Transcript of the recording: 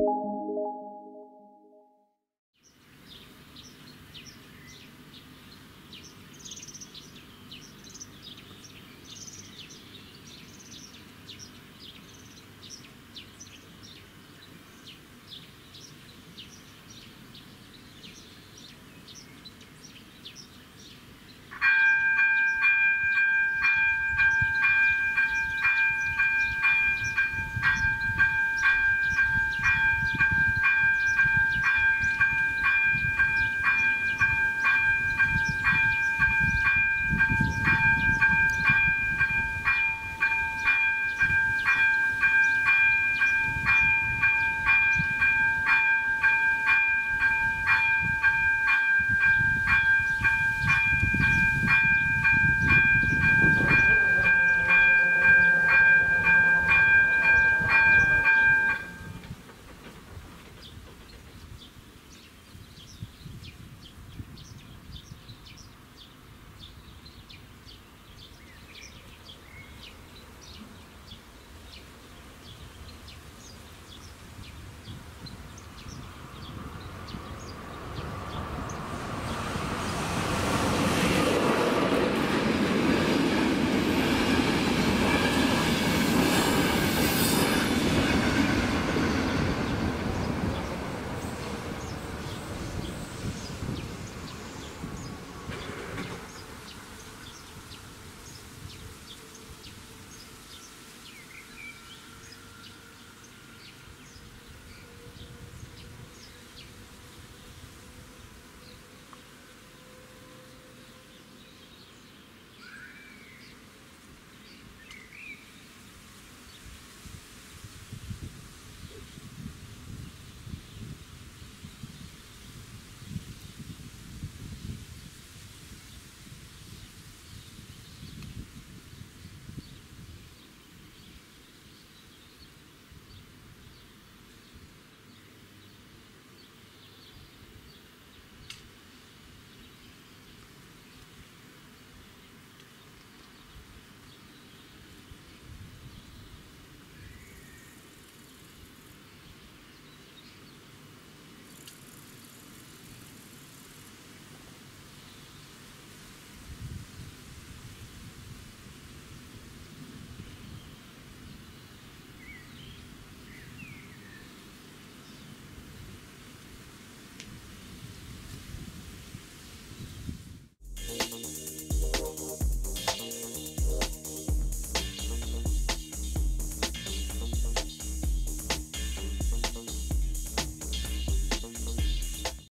you